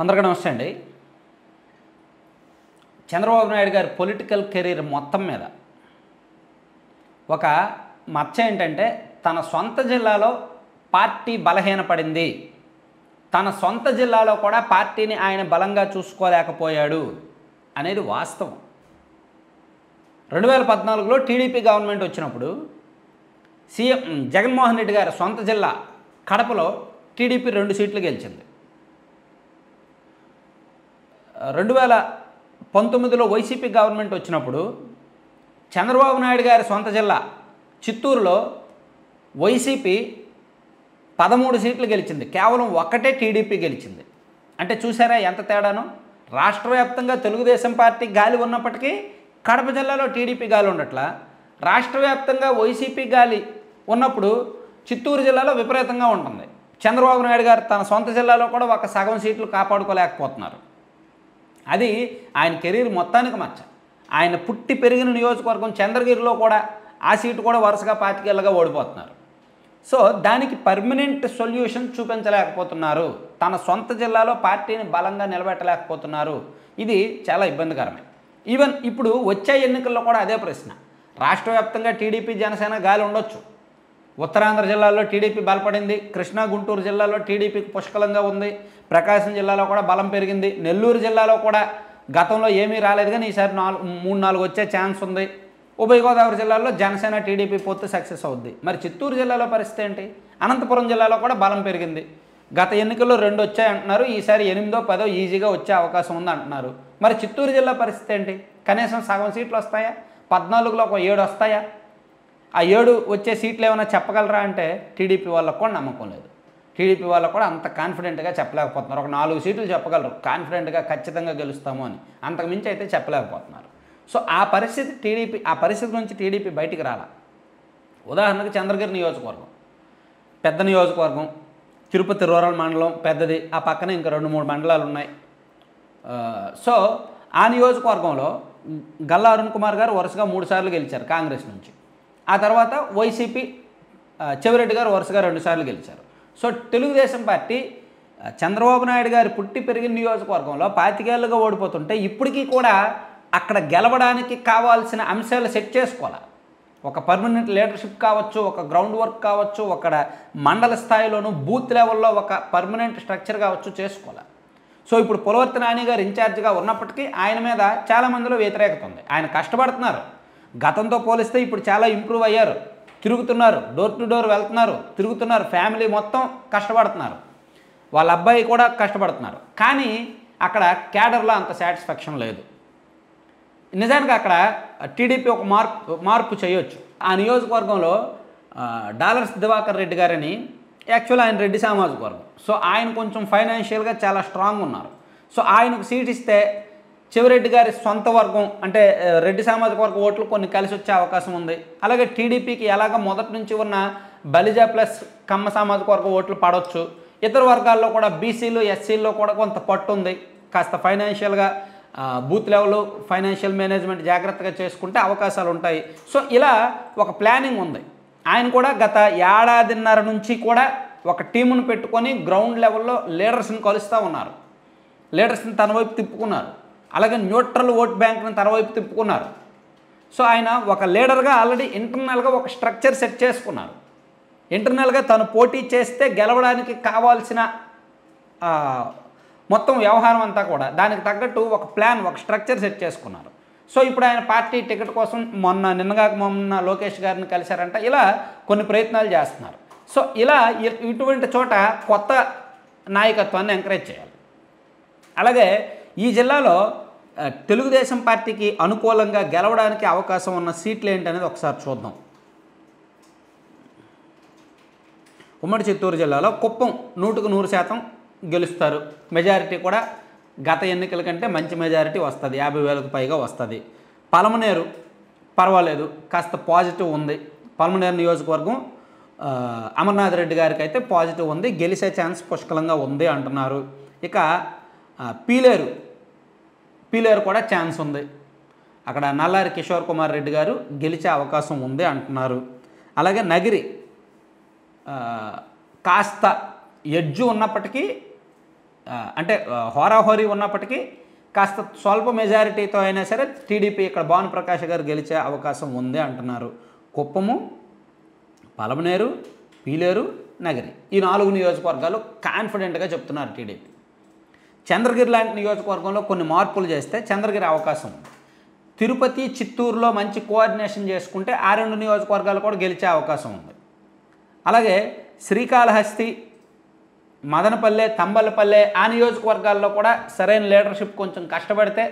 అందరికీ నమస్తే అండి. చంద్రబాబు నాయుడు గారి పొలిటికల్ కెరీర్ మొత్తం మీద ఒక మచ్చ ఏంటంటే తన సొంత జిల్లాలో పార్టీ బలహీనపడింది. తన సొంత జిల్లాలో కూడా పార్టీని ఆయన బలంగా చూసుకోలేకపోయాడు అనేది వాస్తవం. రెండు వేల పద్నాలుగులో టీడీపీ గవర్నమెంట్ వచ్చినప్పుడు సీఎం జగన్మోహన్ రెడ్డి గారి సొంత జిల్లా కడపలో టీడీపీ రెండు సీట్లు గెలిచింది. రెండు వేల పంతొమ్మిదిలో వైసీపీ గవర్నమెంట్ వచ్చినప్పుడు చంద్రబాబు నాయుడు గారి సొంత జిల్లా చిత్తూరులో వైసీపీ పదమూడు సీట్లు గెలిచింది. కేవలం ఒక్కటే టీడీపీ గెలిచింది. అంటే చూసారా ఎంత తేడానో? రాష్ట్ర వ్యాప్తంగా తెలుగుదేశం పార్టీ గాలి ఉన్నప్పటికీ కడప జిల్లాలో టీడీపీ గాలి ఉండట్లా. రాష్ట్ర వ్యాప్తంగా వైసీపీ గాలి ఉన్నప్పుడు చిత్తూరు జిల్లాలో విపరీతంగా ఉంటుంది. చంద్రబాబు నాయుడు గారు తన సొంత జిల్లాలో కూడా ఒక సగం సీట్లు కాపాడుకోలేకపోతున్నారు. అది ఆయన కెరీర్ మొత్తానికి మచ్చ. ఆయన పుట్టి పెరిగిన నియోజకవర్గం చంద్రగిరిలో కూడా ఆ సీటు కూడా వరుసగా పాతికేళ్ళగా ఓడిపోతున్నారు. సో దానికి పర్మనెంట్ సొల్యూషన్ చూపించలేకపోతున్నారు. తన సొంత జిల్లాలో పార్టీని బలంగా నిలబెట్టలేకపోతున్నారు. ఇది చాలా ఇబ్బందికరమే. ఈవెన్ ఇప్పుడు వచ్చే ఎన్నికల్లో కూడా అదే ప్రశ్న. రాష్ట్ర వ్యాప్తంగా టీడీపీ జనసేన గాలి ఉండొచ్చు. ఉత్తరాంధ్ర జిల్లాలో టీడీపీ బలపడింది కృష్ణా గుంటూరు జిల్లాలో టీడీపీకి పుష్కలంగా ఉంది ప్రకాశం జిల్లాలో కూడా బలం పెరిగింది నెల్లూరు జిల్లాలో కూడా గతంలో ఏమీ రాలేదు కానీ ఈసారి నాలుగు మూడు నాలుగు వచ్చే ఛాన్స్ ఉంది. ఉభయ గోదావరి జిల్లాలో జనసేన టీడీపీ పొత్తు సక్సెస్ అవుద్ది. మరి చిత్తూరు జిల్లాలో పరిస్థితి ఏంటి? అనంతపురం జిల్లాలో కూడా బలం పెరిగింది. గత ఎన్నికల్లో రెండు వచ్చాయి అంటున్నారు ఈసారి ఎనిమిదో పదో ఈజీగా వచ్చే అవకాశం ఉంది అంటున్నారు. మరి చిత్తూరు జిల్లా పరిస్థితి ఏంటి? కనీసం సగం సీట్లు వస్తాయా? పద్నాలుగులో ఒక ఏడు వస్తాయా? ఆ ఏడు వచ్చే సీట్లు ఏమైనా చెప్పగలరా అంటే టీడీపీ వాళ్ళకు కూడా నమ్మకం లేదు. టీడీపీ వాళ్ళకు కూడా అంత కాన్ఫిడెంట్గా చెప్పలేకపోతున్నారు. ఒక నాలుగు సీట్లు చెప్పగలరు. కాన్ఫిడెంట్గా ఖచ్చితంగా గెలుస్తాము అని. అంతకుమించి అయితే చెప్పలేకపోతున్నారు. సో ఆ పరిస్థితి టీడీపీ ఆ పరిస్థితి నుంచి టీడీపీ బయటికి రాలా. ఉదాహరణకు చంద్రగిరి నియోజకవర్గం. పెద్ద నియోజకవర్గం. తిరుపతి రూరల్ మండలం పెద్దది. ఆ పక్కన ఇంకా రెండు మూడు మండలాలు ఉన్నాయి. సో ఆ నియోజకవర్గంలో గల్లా అరుణ్ కుమార్ గారు వరుసగా మూడు సార్లు గెలిచారు కాంగ్రెస్ నుంచి. ఆ తర్వాత వైసీపీ చెవిరెడ్డి గారు వరుసగా రెండుసార్లు గెలిచారు. సో తెలుగుదేశం పార్టీ చంద్రబాబు నాయుడు గారు పుట్టి పెరిగిన నియోజకవర్గంలో పాతికేళ్ళుగా ఓడిపోతుంటే ఇప్పటికీ కూడా అక్కడ గెలవడానికి కావాల్సిన అంశాలు సెట్ చేసుకోవాలి? ఒక పర్మనెంట్ లీడర్షిప్ కావచ్చు ఒక గ్రౌండ్ వర్క్ కావచ్చు ఒక మండల స్థాయిలోనూ బూత్ లెవెల్లో ఒక పర్మనెంట్ స్ట్రక్చర్ కావచ్చు చేసుకోవాలి? సో ఇప్పుడు పులవర్తి నాని గారు ఇన్ఛార్జిగా ఉన్నప్పటికీ ఆయన మీద చాలా మందిలో వ్యతిరేకత ఉంది. ఆయన కష్టపడుతున్నారు. గతంతో పోలిస్తే ఇప్పుడు చాలా ఇంప్రూవ్ అయ్యారు. తిరుగుతున్నారు డోర్ టు డోర్ వెళ్తున్నారు తిరుగుతున్నారు ఫ్యామిలీ మొత్తం కష్టపడుతున్నారు. వాళ్ళ అబ్బాయి కూడా కష్టపడుతున్నారు. కానీ అక్కడ క్యాడర్లో అంత సాటిస్ఫాక్షన్ లేదు. నిజానికి అక్కడ టీడీపీ ఒక మార్పు మార్పు చేయొచ్చు. ఆ నియోజకవర్గంలో డాలర్స్ దివాకర్ రెడ్డి గారని యాక్చువల్ ఆయన రెడ్డి సామాజిక వర్గం సో ఆయన కొంచెం ఫైనాన్షియల్గా చాలా స్ట్రాంగ్ ఉన్నారు. సో ఆయనకు సీట్ ఇస్తే చెవిరెడ్డి గారి సొంత వర్గం అంటే రెడ్డి సామాజిక వర్గ ఓట్లు కొన్ని కలిసి వచ్చే అవకాశం ఉంది. అలాగే టీడీపీకి ఎలాగ మొదటి నుంచి ఉన్న బలిజా ప్లస్ కమ్మ సామాజిక వర్గ ఓట్లు పడవచ్చు. ఇతర వర్గాల్లో కూడా బీసీలు ఎస్సీల్లో కూడా కొంత పట్టు ఉంది. కాస్త ఫైనాన్షియల్గా బూత్ లెవెల్ ఫైనాన్షియల్ మేనేజ్మెంట్ జాగ్రత్తగా చేసుకుంటే అవకాశాలు ఉంటాయి. సో ఇలా ఒక ప్లానింగ్ ఉంది. ఆయన కూడా గత ఏడాదిన్నర నుంచి కూడా ఒక టీమును పెట్టుకొని గ్రౌండ్ లెవెల్లో లీడర్స్ని కలుస్తూ ఉన్నారు. లీడర్స్ని తన వైపు తిప్పుకున్నారు. అలాగే న్యూట్రల్ ఓట్ బ్యాంక్ని తరవైపు తిప్పుకున్నారు. సో ఆయన ఒక లీడర్గా ఆల్రెడీ ఇంటర్నల్గా ఒక స్ట్రక్చర్ సెట్ చేసుకున్నారు. ఇంటర్నల్గా తను పోటీ చేస్తే గెలవడానికి కావాల్సిన మొత్తం వ్యవహారం అంతా కూడా దానికి తగ్గట్టు ఒక ప్లాన్ ఒక స్ట్రక్చర్ సెట్ చేసుకున్నారు. సో ఇప్పుడు ఆయన పార్టీ టికెట్ కోసం మొన్న నిన్నగాక మొన్న లోకేష్ గారిని కలిశారంట. ఇలా కొన్ని ప్రయత్నాలు చేస్తున్నారు. సో ఇలా ఇటువంటి చోట కొత్త నాయకత్వాన్ని ఎంకరేజ్ చేయాలి. అలాగే ఈ జిల్లాలో తెలుగుదేశం పార్టీకి అనుకూలంగా గెలవడానికి అవకాశం ఉన్న సీట్లు ఏంటనేది ఒకసారి చూద్దాం. ఉమ్మడి చిత్తూరు జిల్లాలో కుప్పం నూటుకు నూరు శాతం గెలుస్తారు. మెజారిటీ కూడా గత ఎన్నికల కంటే మంచి మెజారిటీ వస్తుంది. యాభై వేలకు పైగా వస్తుంది. పలమనేరు పర్వాలేదు. కాస్త పాజిటివ్ ఉంది. పలమనేరు నియోజకవర్గం అమర్నాథ్ రెడ్డి గారికి అయితే పాజిటివ్ ఉంది. గెలిచే ఛాన్స్ పుష్కలంగా ఉంది అంటున్నారు. ఇక పీలేరు పీలేరు కూడా ఛాన్స్ ఉంది. అక్కడ నల్లారి కిషోర్ కుమార్ రెడ్డి గారు గెలిచే అవకాశం ఉంది అంటున్నారు. అలాగే నగిరి కాస్త ఎడ్జు ఉన్నప్పటికీ అంటే హోరాహోరి హోరాహోరీ ఉన్నప్పటికీ కాస్త స్వల్ప మెజారిటీతో అయినా సరే టీడీపీ ఇక్కడ భాను ప్రకాష్ గారు గెలిచే అవకాశం ఉంది అంటున్నారు. కుప్పము పలమనేరు పీలేరు నగరి ఈ నాలుగు నియోజకవర్గాలు కాన్ఫిడెంట్గా చెప్తున్నారు టీడీపీ. చంద్రగిరి లాంటి నియోజకవర్గంలో కొన్ని మార్పులు చేస్తే చంద్రగిరి అవకాశం ఉంది. తిరుపతి చిత్తూరులో మంచి కోఆర్డినేషన్ చేసుకుంటే ఆ రెండు నియోజకవర్గాలు కూడా గెలిచే అవకాశం ఉంది. అలాగే శ్రీకాళహస్తి మదనపల్లె తంబలపల్లె ఆ నియోజకవర్గాల్లో కూడా సరైన లీడర్షిప్ కొంచెం కష్టపడితే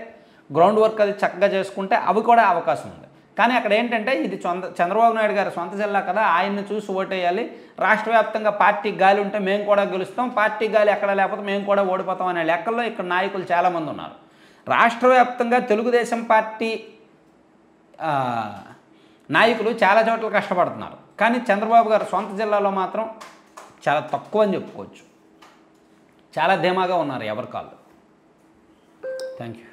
గ్రౌండ్ వర్క్ అది చక్కగా చేసుకుంటే అవి కూడా అవకాశం ఉంది. కానీ అక్కడ ఏంటంటే ఇది చంద్ర చంద్రబాబు నాయుడు గారి సొంత జిల్లా కదా ఆయన్ని చూసి ఓటేయాలి. రాష్ట్ర వ్యాప్తంగా పార్టీ గాలి ఉంటే మేము కూడా గెలుస్తాం పార్టీ గాలి ఎక్కడ లేకపోతే మేము కూడా ఓడిపోతాం అనే లెక్కల్లో ఇక్కడ నాయకులు చాలామంది ఉన్నారు. రాష్ట్ర వ్యాప్తంగా తెలుగుదేశం పార్టీ నాయకులు చాలా చోట్ల కష్టపడుతున్నారు. కానీ చంద్రబాబు గారు సొంత జిల్లాలో మాత్రం చాలా తక్కువ అని చెప్పుకోవచ్చు. చాలా ధీమాగా ఉన్నారు ఎవరి కాళ్ళు. Thank you